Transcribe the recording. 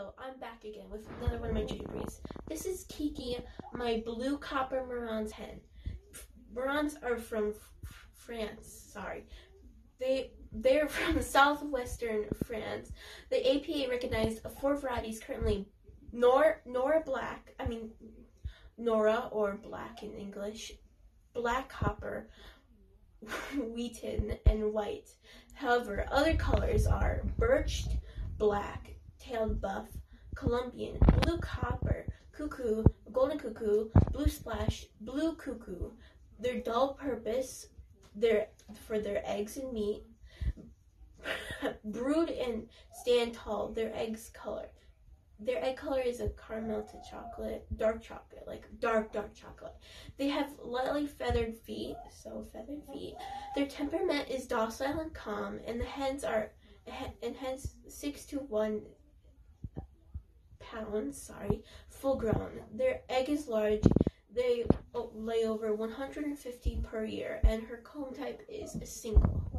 So I'm back again with another one of my Judy breeds. This is Kiki, my blue copper Marans hen. Marans are from France. Sorry, they they're from southwestern France. The APA recognized four varieties currently: Nor Nora Black. I mean Nora or Black in English, Black Copper, Wheaten, and White. However, other colors are Birchen, Black, tailed buff, Columbian, blue copper, cuckoo, golden cuckoo, blue splash, blue cuckoo. Their dual purpose, they're for their eggs and meat. Brood and stand tall. Their eggs color. Their egg color is a caramel to chocolate, dark chocolate, like dark, dark chocolate. They have lightly feathered feet, so feathered feet. Their temperament is docile and calm, and the hens are, and hens six to one pounds, sorry, full grown. Their egg is large. They lay over 150 per year, and her comb type is a single.